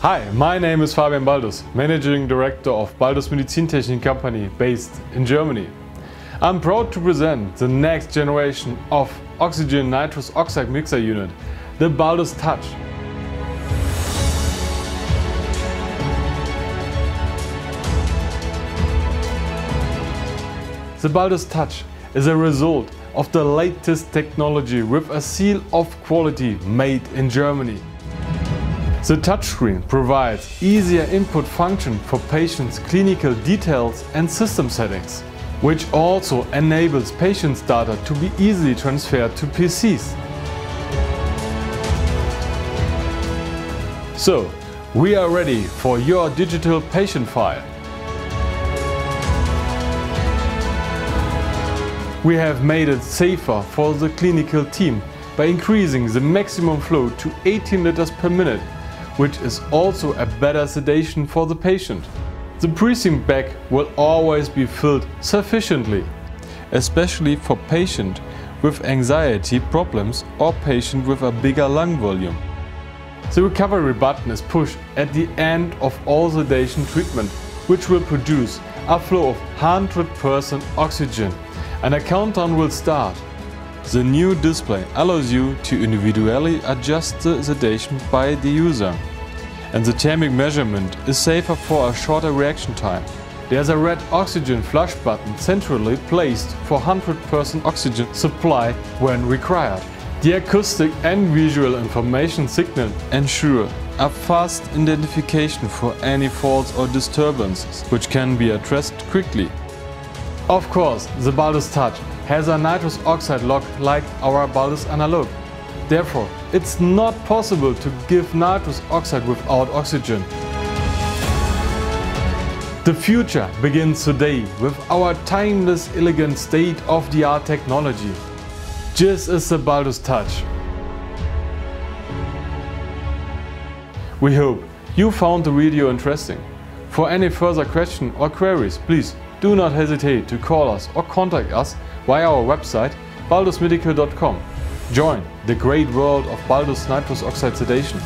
Hi, my name is Fabian Baldus, Managing Director of Baldus Medizintechnik Company based in Germany. I'm proud to present the next generation of oxygen nitrous oxide mixer unit, the Baldus Touch. The Baldus Touch is a result of the latest technology with a seal of quality made in Germany. The touchscreen provides easier input function for patients' clinical details and system settings, which also enables patients' data to be easily transferred to PCs. So, we are ready for your digital patient file. We have made it safer for the clinical team by increasing the maximum flow to 18 liters per minute which is also a better sedation for the patient. The breathing bag will always be filled sufficiently, especially for patient with anxiety problems or patient with a bigger lung volume. The recovery button is pushed at the end of all sedation treatment, which will produce a flow of 100% oxygen and a countdown will start. The new display allows you to individually adjust the sedation by the user. And the thermic measurement is safer for a shorter reaction time. There's a red oxygen flush button centrally placed for 100% oxygen supply when required. The acoustic and visual information signal ensure a fast identification for any faults or disturbances, which can be addressed quickly. Of course, the Baldus Touch has a nitrous oxide lock like our Baldus Analog. Therefore, it's not possible to give nitrous oxide without oxygen. The future begins today with our timeless, elegant state-of-the-art technology. Just as the Baldus Touch. We hope you found the video interesting. For any further questions or queries, please do not hesitate to call us or contact us via our website baldusmedical.com. Join the great world of Baldus nitrous oxide sedation.